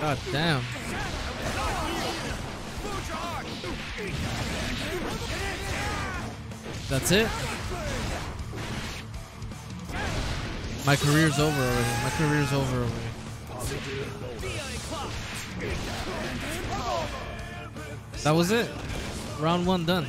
God damn. That's it? My career's over already. My career's over already. That was it. Round one done.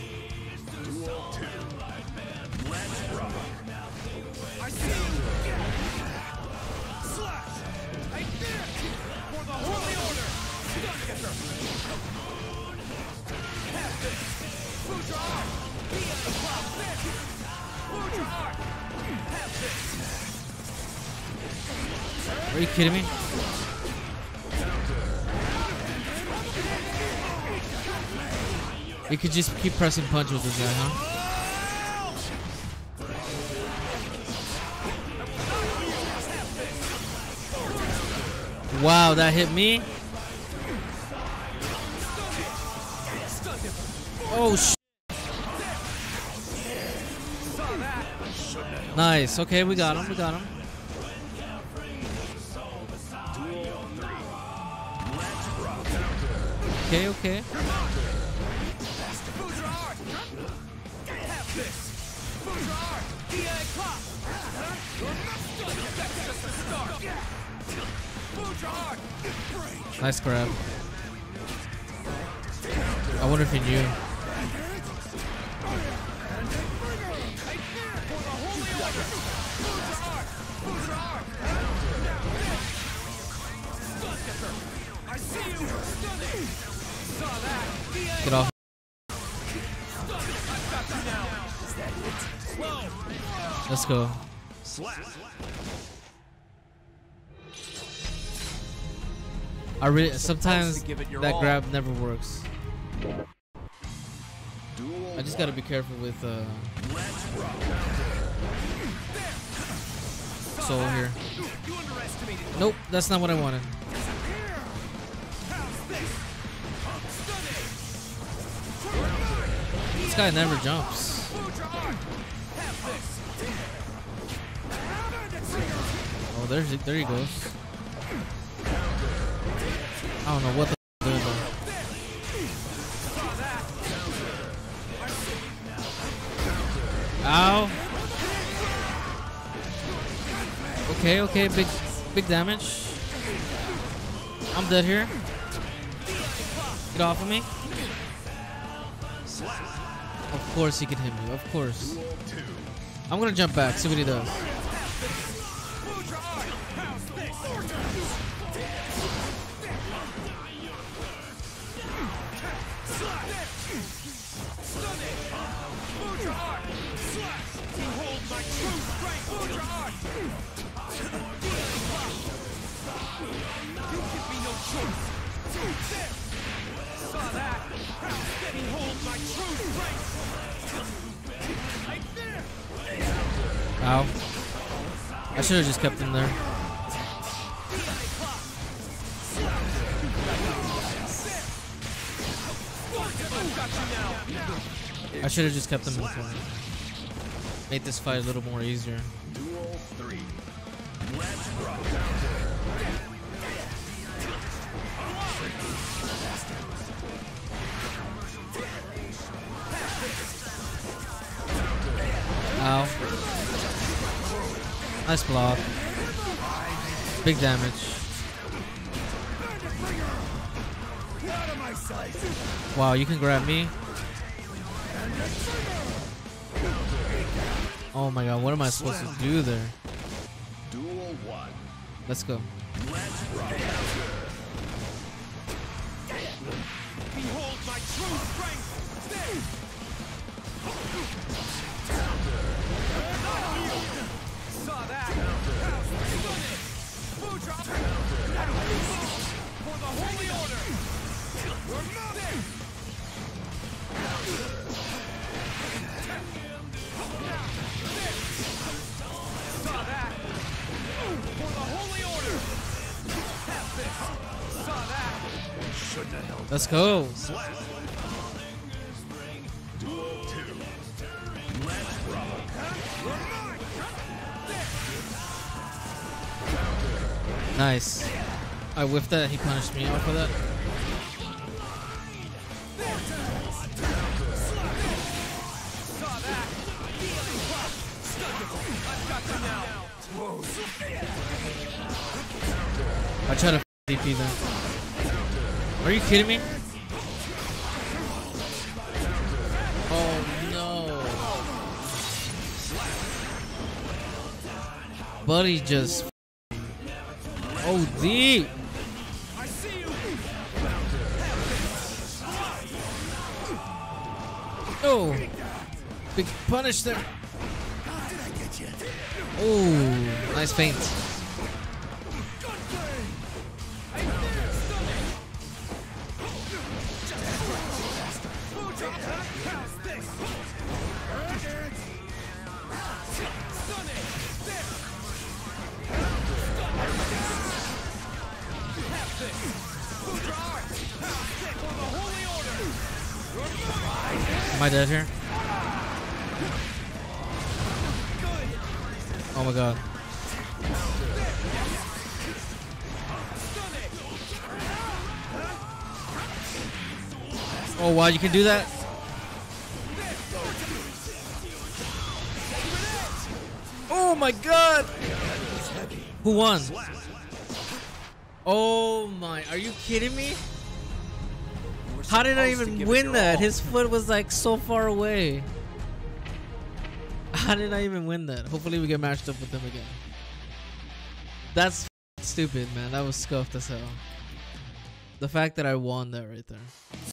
Are you kidding me? You could just keep pressing punch with this guy, huh? Wow, that hit me. Oh, Nice. Okay, we got him. We got him. Okay, okay. Nice grab. I wonder if he knew. Get off. Let's go. I really sometimes that grab never works. I just gotta be careful with uh Sol here. Nope, that's not what I wanted. This guy never jumps. Oh, there's there he goes. I don't know what the doing though. Ow. Okay, okay, big big damage. I'm dead here. Get off of me. Of course he can hit me. Of course. I'm gonna jump back, see what he does. Ow. I should have just kept him there. I should have just kept him in the corner. Made this fight a little more easier. Duel three. Let's rock. Nice block. Big damage. Wow, you can grab me. Oh my god, what am I supposed to do there? Let's go. Behold my true strength! Saw that! Food drop! For the holy order! We're moving! Saw that! For the holy order! Have this! Saw that! Shouldn't have held. Let's go. Nice. I whiffed that. He punished me off of that. I try to DP them. Are you kidding me? Oh no. Buddy just OD. Oh. Big punish there. Oh, nice feint. Am I dead here? Oh my god. Oh wow, you can do that? Oh my god! Who won? Oh my, are you kidding me? How did I even win that? His foot was like so far away. How did I even win that? Hopefully we get matched up with them again. That's stupid, man. That was scuffed as hell. The fact that I won that right there.